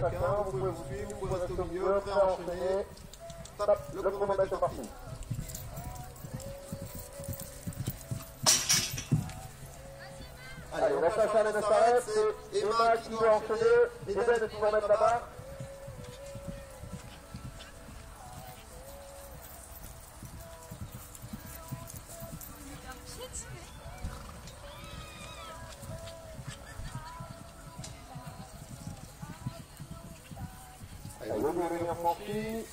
chacun, vous pouvez vous suivre, vous pouvez rester au milieu, prêt à enchaîner. Stop, le chronomètre est parti. Allez, on va passer à la s'arrête, c'est Emma qui doit enchaîner, Eden qui va mettre la barre. Est bien franchi.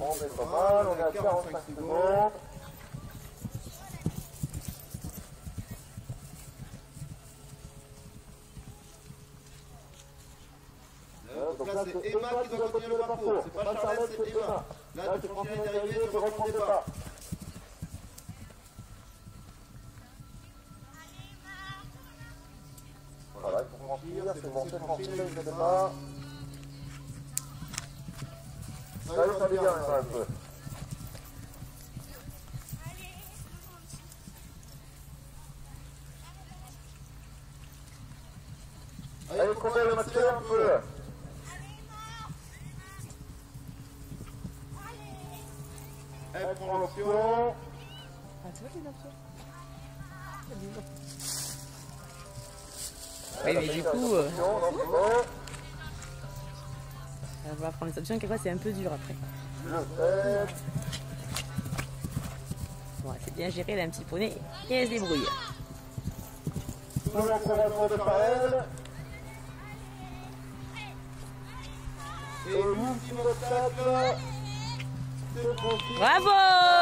On est pas mal, on est à 45 secondes. Donc là, c'est Emma qui doit continuer le parcours. C'est pas Charlotte, c'est Emma. Là, tu continues d'arriver, tu reprends le départ. Voilà, il faut franchir, c'est bon, c'est franchi, là, il ne pas. Ça y est, ça devient un peu. Allez, combien le match un peu L'option. Ah, Oui, mais du coup, euh, on va prendre les options, quelquefois c'est un peu dur après. Bon, c'est bien géré, elle a un petit poney et elle se débrouille. Et Bravo